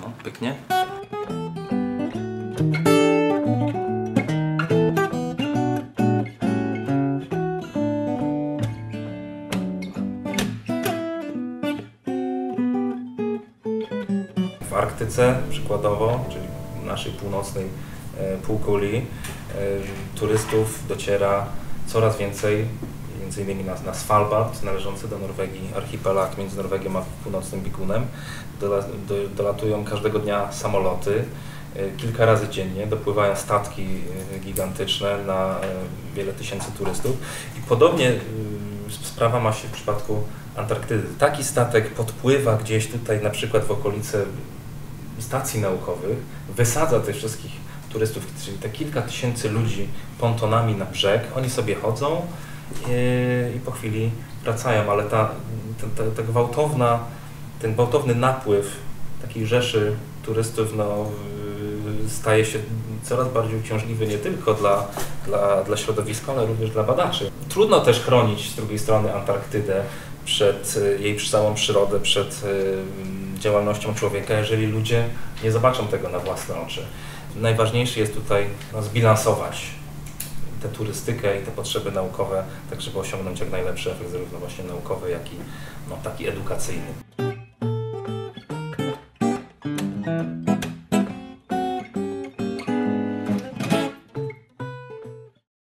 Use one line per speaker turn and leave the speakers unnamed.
No, pyknie. W Arktyce przykładowo, czyli naszej północnej e, półkuli, e, turystów dociera coraz więcej, innymi na, na Svalbard, należący do Norwegii, archipelag między Norwegią a północnym biegunem. Dola, do, dolatują każdego dnia samoloty, e, kilka razy dziennie dopływają statki e, gigantyczne na e, wiele tysięcy turystów. I podobnie sprawa ma się w przypadku Antarktydy. Taki statek podpływa gdzieś tutaj na przykład w okolice stacji naukowych, wysadza tych wszystkich turystów, czyli te kilka tysięcy ludzi pontonami na brzeg, oni sobie chodzą i, i po chwili wracają, ale ta, ta, ta, ta gwałtowna, ten gwałtowny napływ takiej rzeszy turystów no, staje się coraz bardziej uciążliwy nie tylko dla, dla, dla środowiska, ale również dla badaczy. Trudno też chronić z drugiej strony Antarktydę przed y, jej całą przyrodę, przed y, działalnością człowieka, jeżeli ludzie nie zobaczą tego na własne oczy. Najważniejsze jest tutaj no, zbilansować tę turystykę i te potrzeby naukowe, tak żeby osiągnąć jak najlepszy efekt zarówno właśnie naukowy, jak i no, taki edukacyjny.